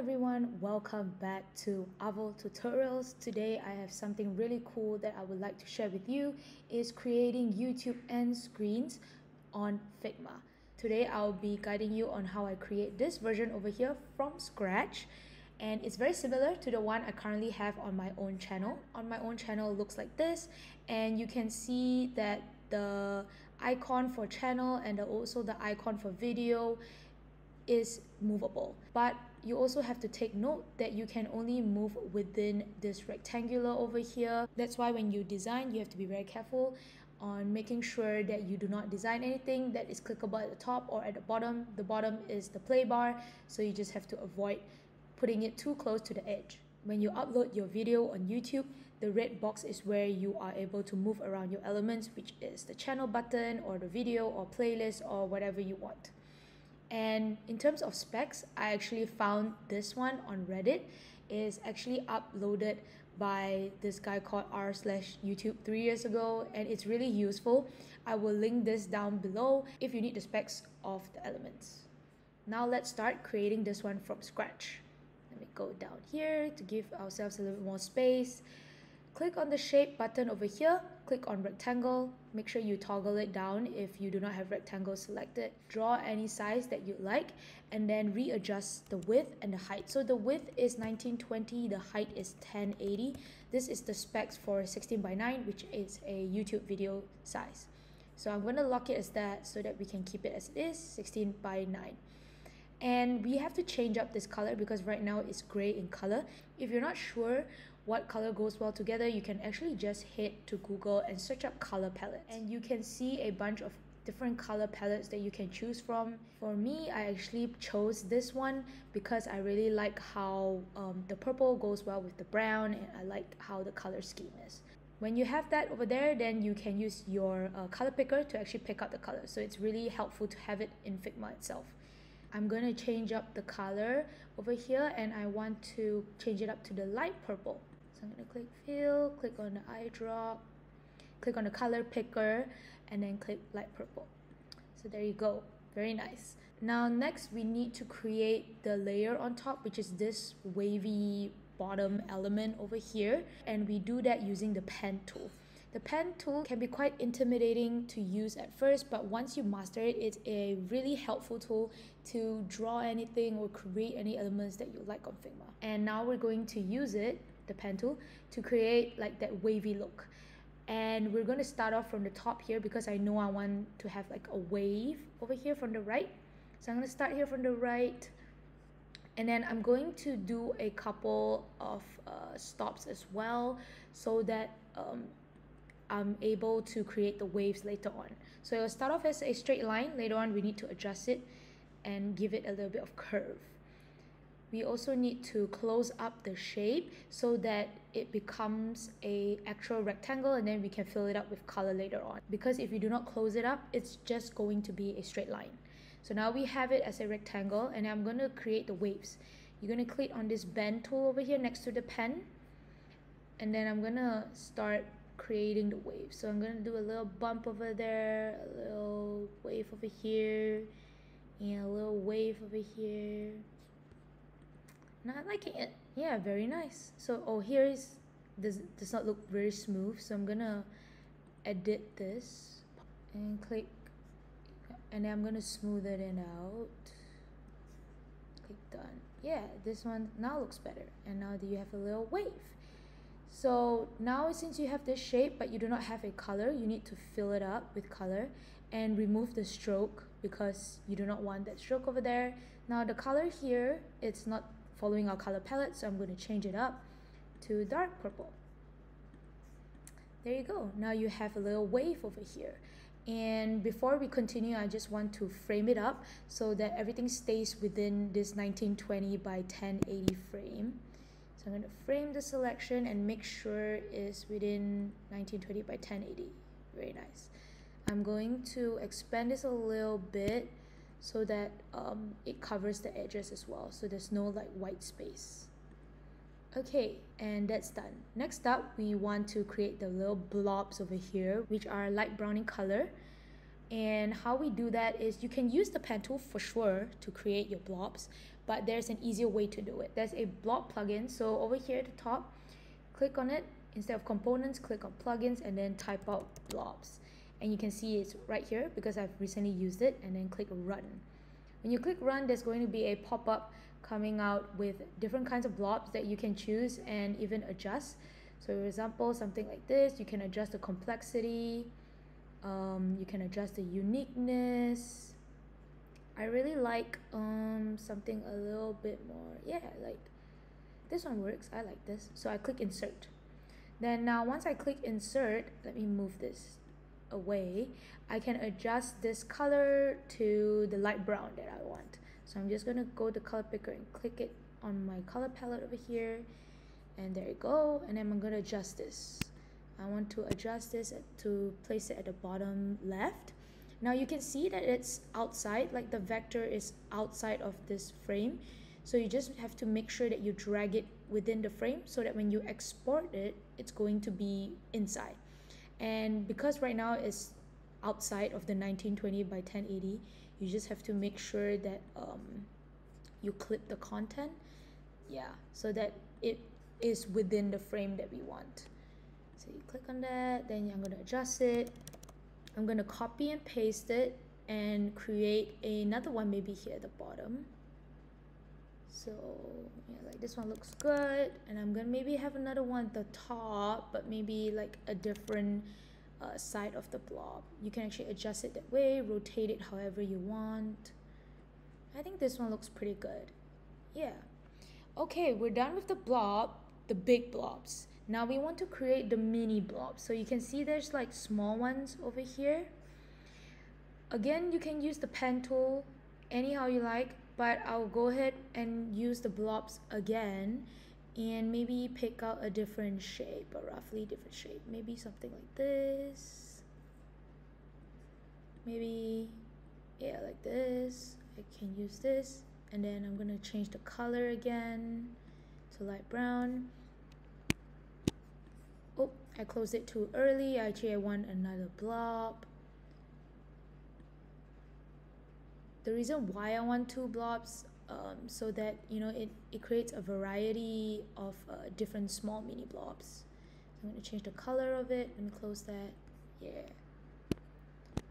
everyone, welcome back to Avo Tutorials. Today I have something really cool that I would like to share with you is creating YouTube end screens on Figma. Today I'll be guiding you on how I create this version over here from scratch and it's very similar to the one I currently have on my own channel. On my own channel looks like this and you can see that the icon for channel and also the icon for video is movable but you also have to take note that you can only move within this rectangular over here. That's why when you design you have to be very careful on making sure that you do not design anything that is clickable at the top or at the bottom. The bottom is the play bar so you just have to avoid putting it too close to the edge. When you upload your video on YouTube, the red box is where you are able to move around your elements, which is the channel button or the video or playlist or whatever you want. And in terms of specs, I actually found this one on Reddit is actually uploaded by this guy called r slash YouTube three years ago and it's really useful. I will link this down below if you need the specs of the elements. Now let's start creating this one from scratch. Let me go down here to give ourselves a little more space. Click on the shape button over here, click on rectangle, make sure you toggle it down if you do not have rectangle selected. Draw any size that you like and then readjust the width and the height. So the width is 1920, the height is 1080. This is the specs for 16 by 9 which is a YouTube video size. So I'm going to lock it as that so that we can keep it as it is, 16 by 9 and we have to change up this color because right now it's gray in color if you're not sure what color goes well together you can actually just head to google and search up color palettes. And you can see a bunch of different color palettes that you can choose from. For me i actually chose this one because i really like how um, the purple goes well with the brown and i like how the color scheme is. When you have that over there then you can use your uh, color picker to actually pick out the color. So it's really helpful to have it in figma itself. I'm going to change up the color over here and I want to change it up to the light purple. So I'm to click fill, click on the eyedrop, click on the color picker and then click light purple. So there you go, very nice. Now next we need to create the layer on top which is this wavy bottom element over here and we do that using the pen tool. The pen tool can be quite intimidating to use at first, but once you master it, it's a really helpful tool to draw anything or create any elements that you like on Figma. And now we're going to use it, the pen tool, to create like that wavy look. And we're going to start off from the top here because I know I want to have like a wave over here from the right. So I'm going to start here from the right and then I'm going to do a couple of uh, stops as well so that um, I'm able to create the waves later on. So it'll start off as a straight line. Later on, we need to adjust it and give it a little bit of curve. We also need to close up the shape so that it becomes a actual rectangle and then we can fill it up with color later on. Because if you do not close it up, it's just going to be a straight line. So now we have it as a rectangle and I'm going to create the waves. You're going to click on this bend tool over here next to the pen and then I'm going to start creating the wave. So I'm gonna do a little bump over there, a little wave over here, and a little wave over here. Not liking it. Yeah, very nice. So oh here is does does not look very smooth. So I'm gonna edit this and click and then I'm gonna smooth it in out. Click done. Yeah, this one now looks better. And now you have a little wave? So now since you have this shape but you do not have a color, you need to fill it up with color and remove the stroke because you do not want that stroke over there. Now the color here, it's not following our color palette, so I'm going to change it up to dark purple. There you go. Now you have a little wave over here. And before we continue, I just want to frame it up so that everything stays within this 1920 by 1080 frame. So I'm going to frame the selection and make sure it's within 1920 by 1080. Very nice. I'm going to expand this a little bit so that um, it covers the edges as well. So there's no like white space. Okay, and that's done. Next up, we want to create the little blobs over here, which are light brown in color. And how we do that is you can use the pen tool for sure to create your blobs, but there's an easier way to do it. There's a blob plugin. So over here at the top, click on it. Instead of components, click on plugins and then type out blobs. And you can see it's right here because I've recently used it and then click run. When you click run, there's going to be a pop-up coming out with different kinds of blobs that you can choose and even adjust. So for example, something like this, you can adjust the complexity, um, you can adjust the uniqueness, I really like um something a little bit more yeah like this one works I like this so I click insert then now once I click insert let me move this away I can adjust this color to the light brown that I want so I'm just gonna go to color picker and click it on my color palette over here and there you go and then I'm gonna adjust this I want to adjust this to place it at the bottom left now you can see that it's outside, like the vector is outside of this frame. So you just have to make sure that you drag it within the frame so that when you export it, it's going to be inside. And because right now it's outside of the 1920 by 1080, you just have to make sure that um, you clip the content. Yeah, so that it is within the frame that we want. So you click on that, then I'm to adjust it. I'm to copy and paste it and create another one maybe here at the bottom. So yeah, like this one looks good. And I'm to maybe have another one at the top, but maybe like a different uh, side of the blob. You can actually adjust it that way, rotate it however you want. I think this one looks pretty good. Yeah. Okay, we're done with the blob, the big blobs. Now we want to create the mini blobs. So you can see there's like small ones over here. Again, you can use the pen tool anyhow you like, but I'll go ahead and use the blobs again and maybe pick out a different shape, a roughly different shape. Maybe something like this. Maybe, yeah, like this. I can use this. And then I'm gonna change the color again to light brown. Oh I closed it too early. Actually, I want another blob. The reason why I want two blobs um, so that you know it, it creates a variety of uh, different small mini blobs. I'm going to change the color of it and close that. Yeah.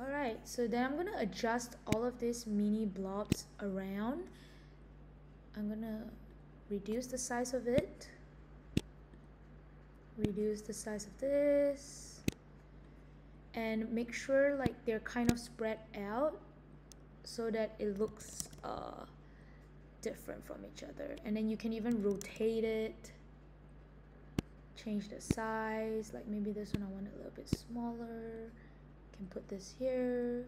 Alright, so then I'm going to adjust all of these mini blobs around. I'm going to reduce the size of it reduce the size of this and make sure like they're kind of spread out so that it looks uh, different from each other. And then you can even rotate it. Change the size. Like maybe this one I want a little bit smaller. Can put this here.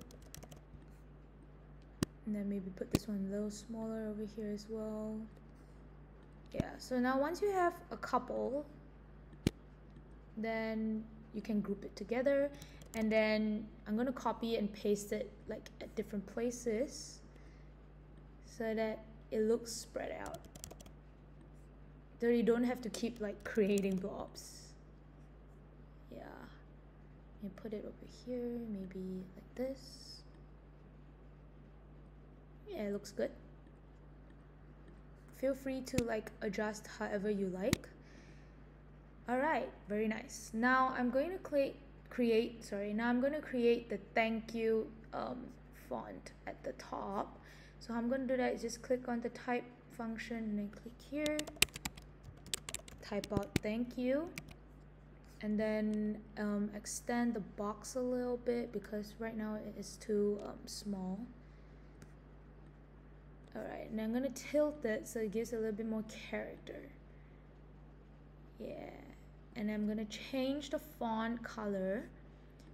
And then maybe put this one a little smaller over here as well. Yeah so now once you have a couple then you can group it together and then I'm gonna copy and paste it like at different places so that it looks spread out. So you don't have to keep like creating blobs. Yeah. You put it over here maybe like this. Yeah it looks good. Feel free to like adjust however you like. All right, very nice. Now I'm going to create, create, sorry, now I'm going to create the thank you um, font at the top. So I'm going to do that is just click on the type function and then click here, type out thank you, and then um, extend the box a little bit because right now it is too um, small. Alright, and I'm going to tilt it so it gives a little bit more character. Yeah and I'm gonna change the font color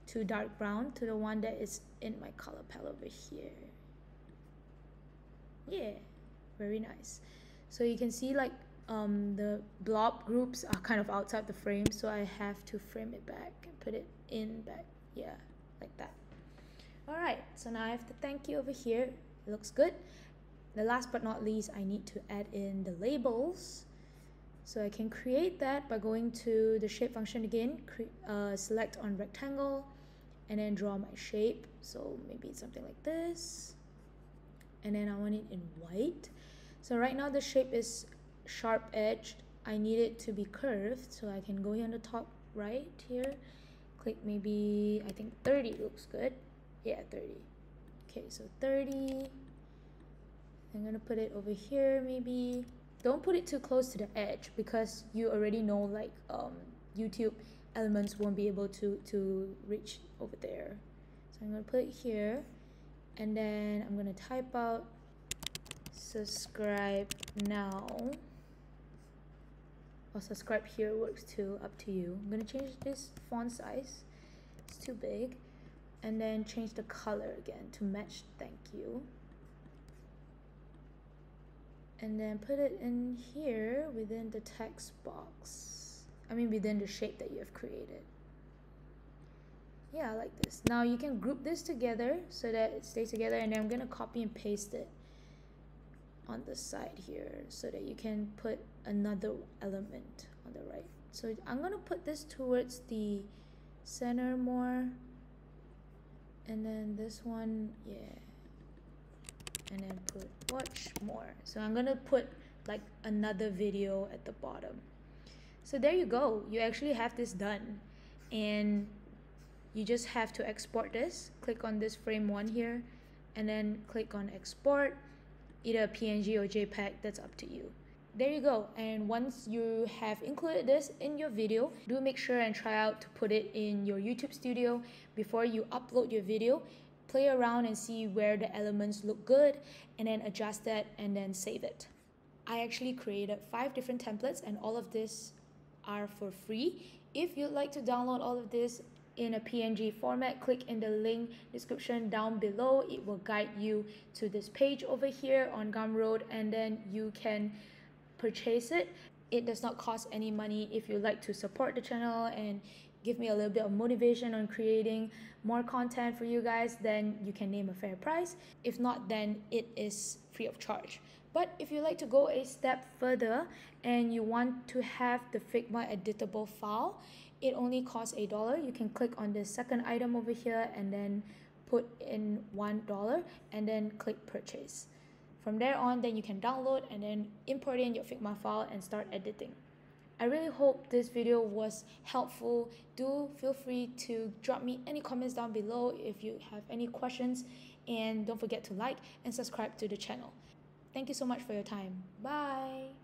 to dark brown to the one that is in my color palette over here. Yeah very nice. So you can see like um, the blob groups are kind of outside the frame so I have to frame it back and put it in back. Yeah like that. Alright so now I have to thank you over here. It looks good. The last but not least I need to add in the labels so I can create that by going to the shape function again, uh, select on rectangle, and then draw my shape. So maybe it's something like this. And then I want it in white. So right now the shape is sharp edged. I need it to be curved so I can go here on the top right here. Click maybe, I think 30 looks good. Yeah, 30. Okay, so 30. I'm gonna put it over here maybe. Don't put it too close to the edge because you already know like um, YouTube elements won't be able to, to reach over there. So I'm gonna put it here and then I'm gonna type out subscribe now. Or subscribe here works too up to you. I'm gonna change this font size. It's too big. And then change the color again to match. Thank you and then put it in here within the text box. I mean within the shape that you have created. Yeah like this. Now you can group this together so that it stays together and then I'm gonna copy and paste it on the side here so that you can put another element on the right. So I'm gonna put this towards the center more and then this one yeah and then put watch more so I'm gonna put like another video at the bottom so there you go you actually have this done and you just have to export this click on this frame one here and then click on export either PNG or JPEG, that's up to you. There you go. And once you have included this in your video, do make sure and try out to put it in your YouTube studio before you upload your video. Play around and see where the elements look good and then adjust that and then save it. I actually created five different templates and all of this are for free. If you'd like to download all of this in a PNG format, click in the link description down below. It will guide you to this page over here on Gumroad and then you can purchase it. It does not cost any money if you like to support the channel and give me a little bit of motivation on creating more content for you guys, then you can name a fair price. If not, then it is free of charge. But if you like to go a step further and you want to have the Figma editable file, it only costs a dollar you can click on the second item over here and then put in one dollar and then click purchase from there on then you can download and then import in your figma file and start editing I really hope this video was helpful. Do feel free to drop me any comments down below if you have any questions and don't forget to like and subscribe to the channel. Thank you so much for your time. Bye!